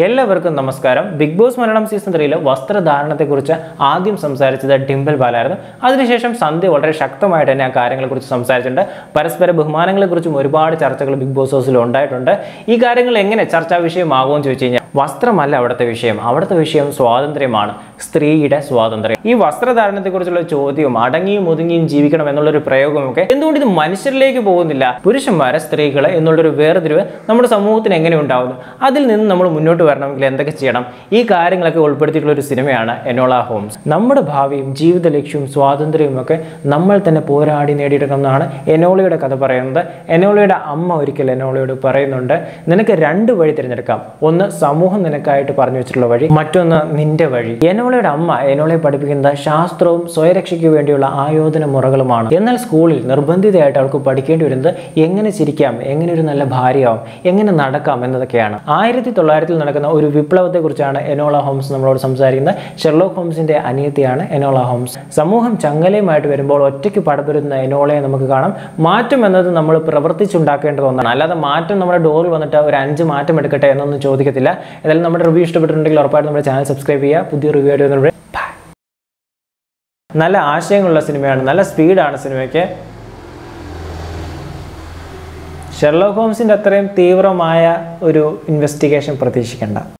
എല്ലാവർക്കും നമസ്കാരം. Big boss Malayalam season ത്രീയിലെ വസ്ത്രധാരണത്തെക്കുറിച്ച് ആദ്യം സംസാരിച്ചത് ഡിംപിൾ ബാലായിരുന്നു. അതിനുശേഷം സന്ധ്യ വളരെ ശക്തമായിട്ട് തന്നെ ആ കാര്യങ്ങളെക്കുറിച്ച് സംസാരിച്ചിട്ടുണ്ട്. പരസ്പര ബഹുമാനങ്ങളെക്കുറിച്ചും ഒരുപാട് ചർച്ചകൾ ബിഗ് ബോസ് ഹൗസിൽ ഉണ്ടായിട്ടുണ്ട്. ഈ കാര്യങ്ങൾ എങ്ങനെ ചർച്ചാ വിഷയമാകുമെന്ന് ചോദിച്ചു കഴിഞ്ഞാൽ വസ്ത്രമല്ല അവിടുത്തെ വിഷയം. അവിടുത്തെ വിഷയം സ്വാതന്ത്ര്യമാണ്. സ്ത്രീയുടെ സ്വാതന്ത്ര്യം. ഈ വസ്ത്രധാരണത്തെക്കുറിച്ചുള്ള ചോദ്യവും അടങ്ങിയും ഒതുങ്ങിയും ജീവിക്കണം എന്നുള്ളൊരു പ്രയോഗമൊക്കെ എന്തുകൊണ്ട് ഇത് മനുഷ്യരിലേക്ക് പോകുന്നില്ല? പുരുഷന്മാരെ സ്ത്രീകളെ എന്നുള്ളൊരു വേർതിരിവ് നമ്മുടെ സമൂഹത്തിന് എങ്ങനെ ഉണ്ടാവുന്നു? അതിൽ നിന്ന് നമ്മൾ മുന്നോട്ട് വരണമെങ്കിൽ എന്തൊക്കെ ചെയ്യണം? ഈ കാര്യങ്ങളൊക്കെ ഉൾപ്പെടുത്തിയിട്ടുള്ള ഒരു സിനിമയാണ് എനോള ഹോംസ്. നമ്മുടെ ഭാവിയും ജീവിത ലക്ഷ്യവും സ്വാതന്ത്ര്യവും ഒക്കെ നമ്മൾ തന്നെ പോരാടി നേടിയെടുക്കണമെന്നാണ് എനോളയുടെ കഥ പറയുന്നത്. എനോളയുടെ അമ്മ ഒരിക്കൽ എനോളയോട് പറയുന്നുണ്ട് നിനക്ക് രണ്ട് വഴി തിരഞ്ഞെടുക്കാം. ഒന്ന് സമൂഹം നിനക്കായിട്ട് പറഞ്ഞു വെച്ചിട്ടുള്ള വഴി മറ്റൊന്ന് നിന്റെ വഴി. എനോളയുടെ അമ്മ എനോളയെ പഠിപ്പിക്കുന്നത് ശാസ്ത്രവും സ്വയരക്ഷയ്ക്ക് വേണ്ടിയുള്ള ആയോധന മുറകളുമാണ്. എന്നാൽ സ്കൂളിൽ നിർബന്ധിതയായിട്ട് അവൾക്ക് പഠിക്കേണ്ടി വരുന്നത് എങ്ങനെ ചിരിക്കാം എങ്ങനെ ഒരു നല്ല ഭാര്യയാവും എങ്ങനെ നടക്കാം എന്നതൊക്കെയാണ്. ആയിരത്തി തൊള്ളായിരത്തിൽ നടക്കുന്ന ഒരു വിപ്ലവത്തെക്കുറിച്ചാണ് എനോള ഹോംസ് നമ്മളോട് സംസാരിക്കുന്നത്. ഷെർലോക്ക് ഹോംസിന്റെ അനിയത്തിയാണ് എനോള ഹോംസ്. സമൂഹം ചങ്ങലയുമായിട്ട് വരുമ്പോൾ ഒറ്റയ്ക്ക് പടപെരുന്ന എനോളയെ നമുക്ക് കാണാം. മാറ്റം എന്നത് നമ്മൾ പ്രവർത്തിച്ചുണ്ടാക്കേണ്ടത് ഒന്നാണ്. അല്ലാതെ മാറ്റം നമ്മുടെ ഡോറിൽ വന്നിട്ട് ഒരു അഞ്ച് മാറ്റം എടുക്കട്ടെ എന്നൊന്നും ചോദിക്കത്തില്ല. ഏതായാലും നമ്മുടെ റിവ്യൂ ഇഷ്ടപ്പെട്ടിട്ടുണ്ടെങ്കിൽ ഉറപ്പായിട്ട് നമ്മുടെ ചാനൽ സബ്സ്ക്രൈബ് ചെയ്യുക. പുതിയ റിവ്യൂ ആയിട്ട് നല്ല ആശയങ്ങളുള്ള സിനിമയാണ്. നല്ല സ്പീഡാണ് സിനിമയ്ക്ക്. ഷെർലോക്ക് ഹോംസിന്റെ അത്രയും തീവ്രമായ ഒരു ഇൻവെസ്റ്റിഗേഷൻ പ്രതീക്ഷിക്കേണ്ട.